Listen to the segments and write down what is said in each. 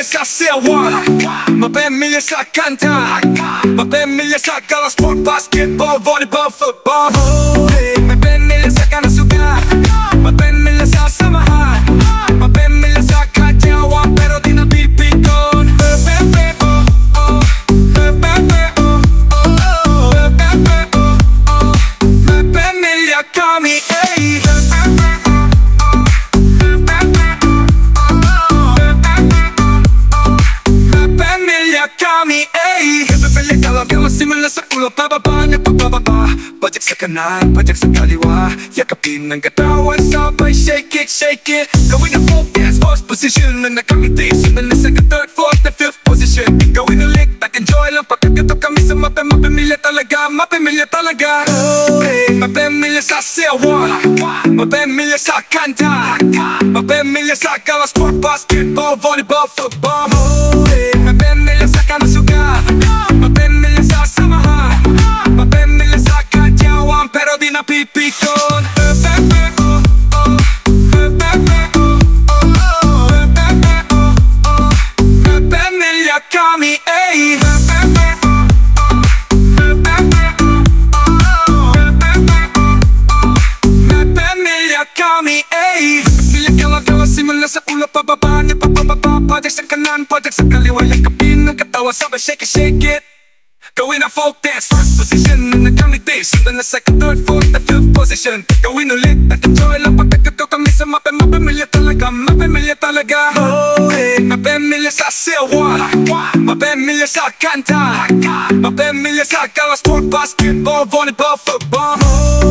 MAPEHmilya sa sewa MAPEHmilya sa kanta MAPEHmilya sa galas sport, basketball, Masimula sa ulo Pababa, nagpapababa. Pajak sa kanan, pajak sa kaliwa. Yakapin ng katawan, sabay Shake it, shake it. Gawin ang folk dance, first position Na nakangiti, sundan na second, third, fourth Na fifth position. Gawin ulit, at enjoy lang. Pagkagato kami sa MAPEH MAPEHmilya talaga, MAPEHmilya talaga. Hey, MAPEHmilya sa sewa MAPEHmilya sa kanta MAPEHmilya sa kala sport, basketball, volleyball, football. Hey, kanan, pajak sa kaliwa shake it, shake it. Gawin ang folk dance, first position Na nagkamiti, sundan na second, third, fourth, na fifth position. Gawin ulit, at enjoy lang Pagkagato kami MAPEHmilya sa kanta MAPEHmilya sa kala sport, basketball, volleyball, football Oh,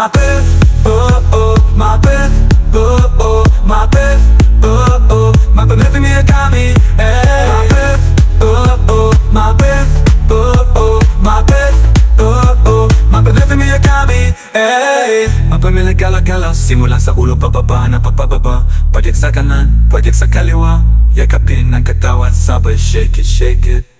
Mapit, oh oh Mapit, oh oh Mapit, oh oh. MAPEHmilya kami, ay Mapit, oh oh Mapit, oh oh Mapit, oh oh. MAPEHmilya kami, eh. ay MAPEHmilya gala-gala Simula sa ulo pababa na pagpababa Pajak sa kanan, pajak sa kaliwa. Yakapin ang katawan Sabay shake it, shake it